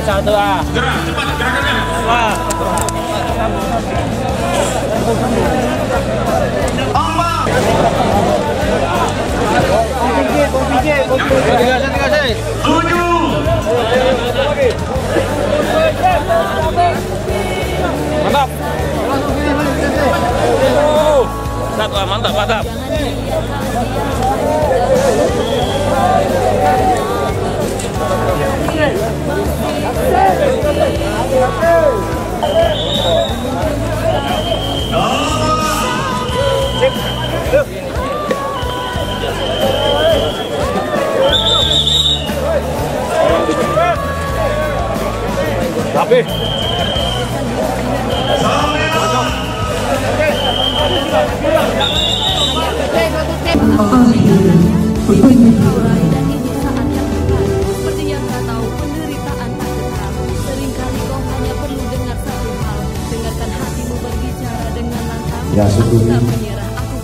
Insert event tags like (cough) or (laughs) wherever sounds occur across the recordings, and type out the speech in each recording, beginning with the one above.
Satu A, satu A. Gerak, cepat gerakannya. Wah. Mantap. Ya, kan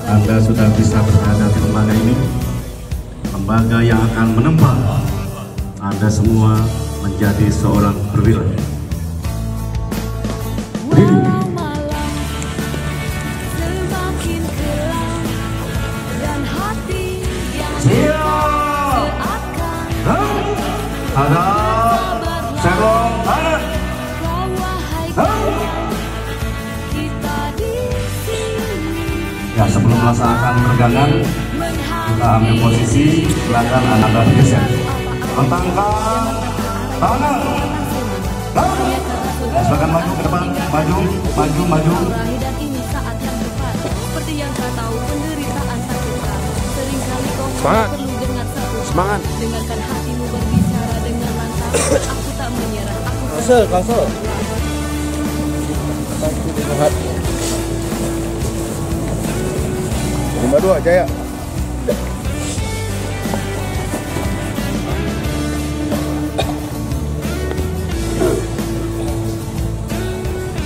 Anda sudah bisa berada di lembaga ini. Lembaga yang akan menempa Anda semua menjadi seorang perwira Ya sebelum melaksanakan peregangan Kita ambil posisi Silakan Anda bergeser Bentangkan Tangan. Ya, Silakan maju ke depan. Maju, maju, maju. Dan ini saat yang tepat. Seperti yang kau tahu penderitaan tak kekal Seringkali kau hanya Semangat. Semangat. Dengarkan hatimu berbicara dengan lantang (coughs) Tak Kasel, kasel. Lima dua Jaya.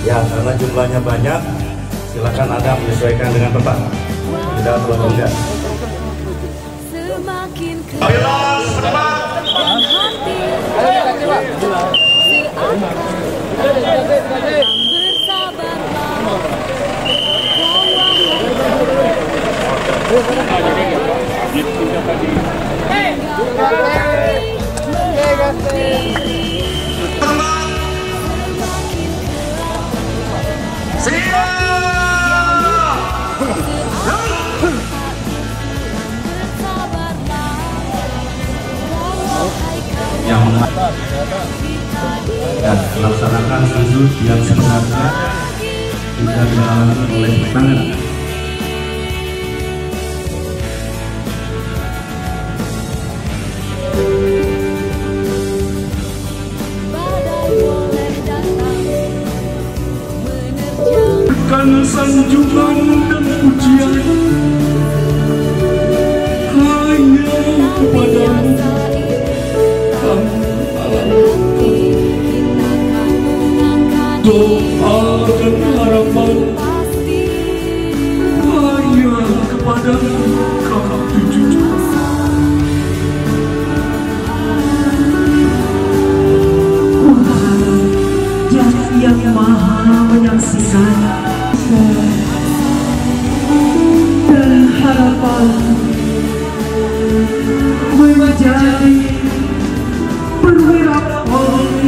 Ya karena jumlahnya banyak Silakan Anda menyesuaikan dengan tempat Tidak terlalu enggak Semakin keras (laughs) Yang mengat Dan melaksanakan sujud yang sebenarnya Tidak dihalangi oleh tangan Badai boleh datang menerjang Kan sanjungan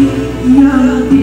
Polri yang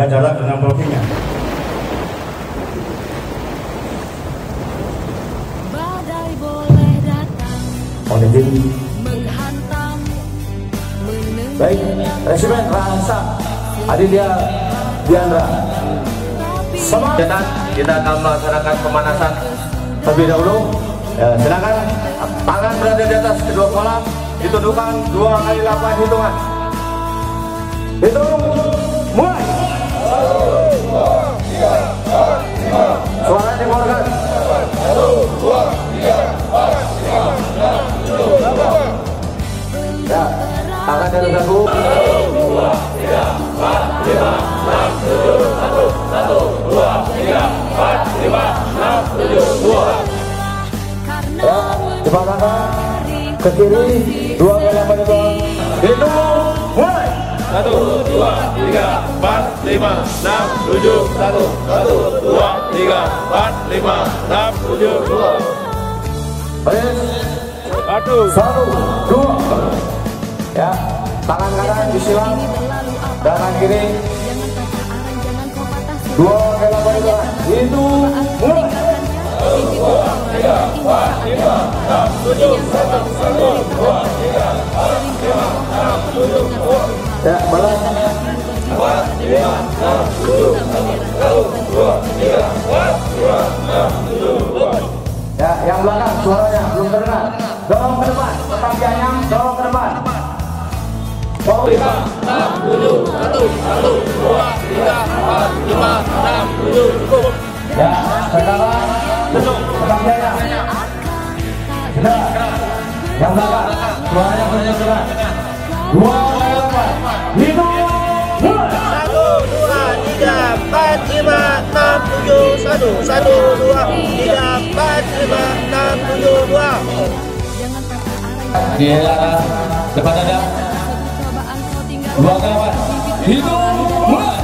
menjaga jarak dengan profinya. Badai boleh datang Mohon izin. menghantam Baik, resimen Rasa Aditya Diandra. Sama dan kita akan melaksanakan pemanasan terlebih dahulu. Ya, silakan tangan berada di atas kedua kepala, ditundukkan dua kali lapan hitungan. Hitung, Suara dikeluarkan. Ya, tangan dari satu. karena Ya, cepat tangan ke kiri, dua kali lapan hitungan. Hitung, mulai. Satu, dua, tiga, empat, lima, enam, tujuh, satu, satu, dua, tiga, empat, lima, enam, tujuh, dua. Satu. Satu, dua. Ya, tangan kanan disilang, ini berlalu apa tangan kiri, jangan patah arang jangan kau patah semangat. dua kali lapan hitungan. Itu mulai. Ya, balas. Ya, yang belakang suaranya belum terdengar. Dorong ke depan, tetap dianyam, dorong ke depan. Oh, lima, enam, tujuh, satu, satu, dua, tiga, empat, lima, enam, tujuh, cukup. Ya, sekarang tetap dianyam. Benar. Yang belakang, suaranya belum terdengar. Dua kali lapan. Satu satu dua tiga empat lima enam tujuh dua Di depan tinggal Dua lapan. Hitung. mulai.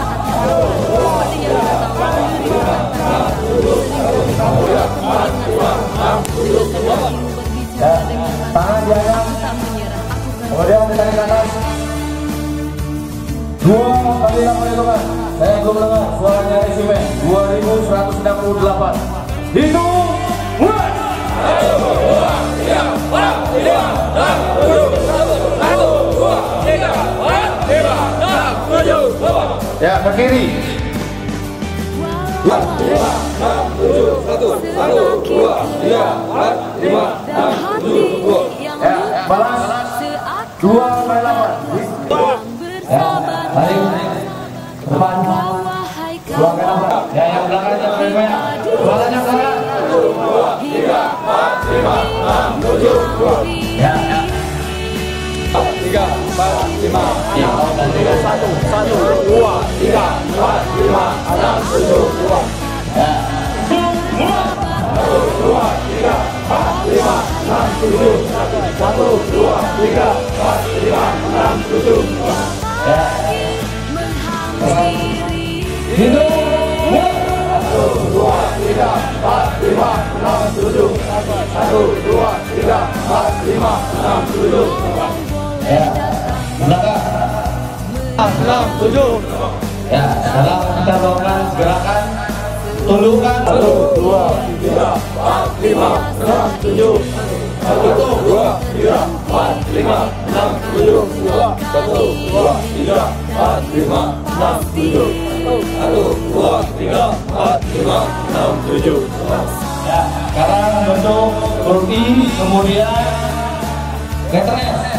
Saya belum dengar suaranya resimen 2168. Hitung mulai. Ya ke kiri. dan hati yang Ya, balas. seakan Dua kali lapan. Ya, Ya, ya. Tiga, empat, lima, enam, tujuh, satu, satu, dua, tiga, empat, lima, enam, tujuh, dua. menghampiri Hitung mulai. Ya, belakang. Enam, tujuh. Ya, sekarang kita melakukan gerakan tundukkan satu, dua, tiga, empat, lima, enam, tujuh. Satu, dua, tiga, empat, lima, enam, tujuh, dua. Satu, dua, tiga, empat, lima, enam, tujuh. Satu, dua, tiga, empat, lima, enam, tujuh. Ya, sekarang bentuk I, kemudian letter.